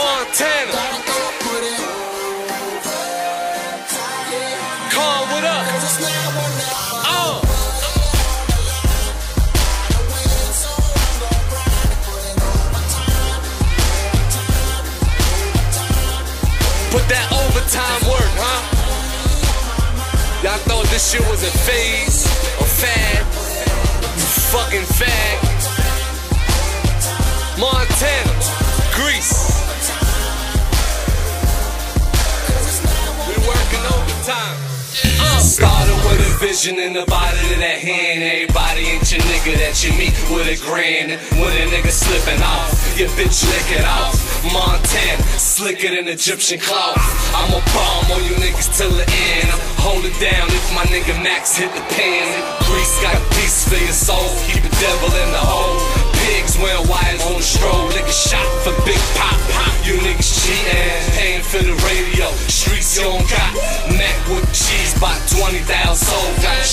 Montana. Call what up? Oh. Uh. Put that overtime work, huh? Y'all thought this shit was a phase. Vision in the body of that hand. Everybody ain't your nigga that you meet with a grin. With a nigga slipping off, your bitch lick it off. Montana, slicker than Egyptian cloth. I'm a bomb on you niggas till the end. Hold it down if my nigga Max hit the pen. Grease got a piece for your soul. Keep the devil in the hole. Pigs wearing wires on the stroll. Nigga shot for big pop. You niggas cheating, paying for the radio.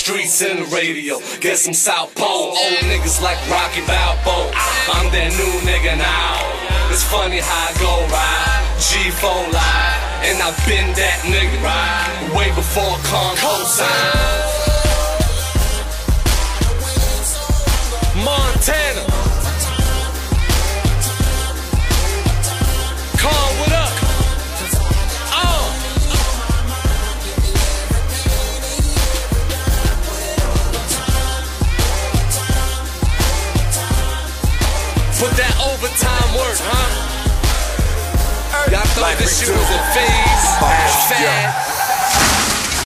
Streets in the radio. Get some South Pole. Old niggas like Rocky Balboa. I'm that new nigga now. It's funny how I go right. G4 live. And I've been that nigga way before Con cosign. with that overtime work, huh? Y'all thought like this shit was a phase. Oh,